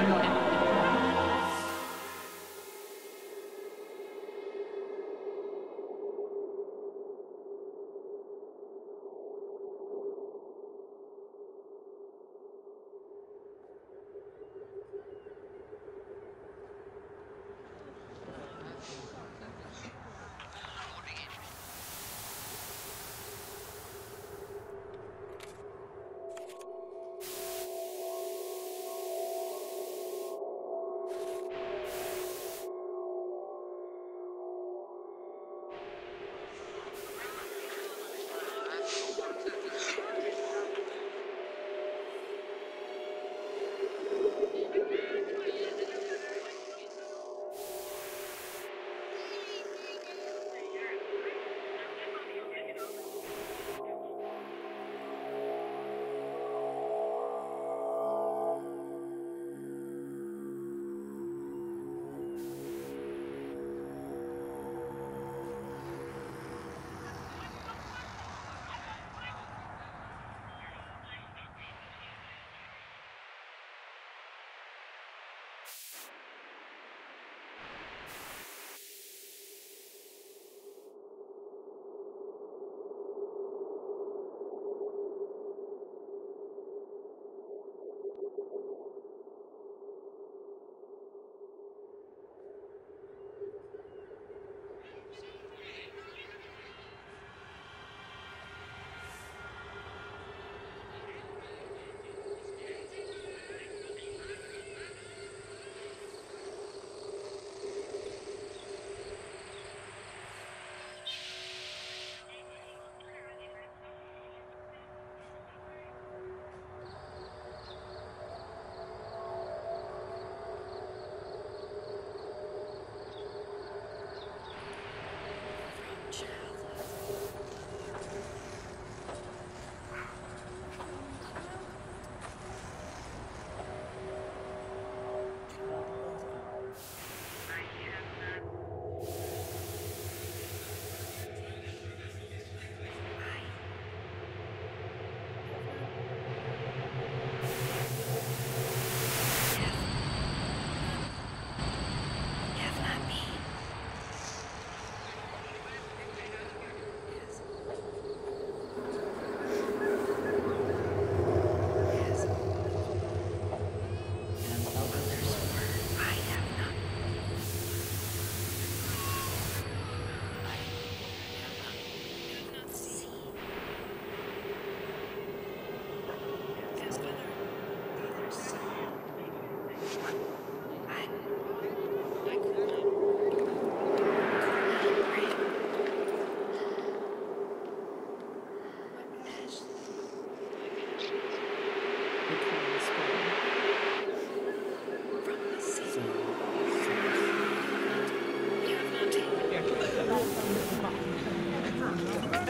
you know,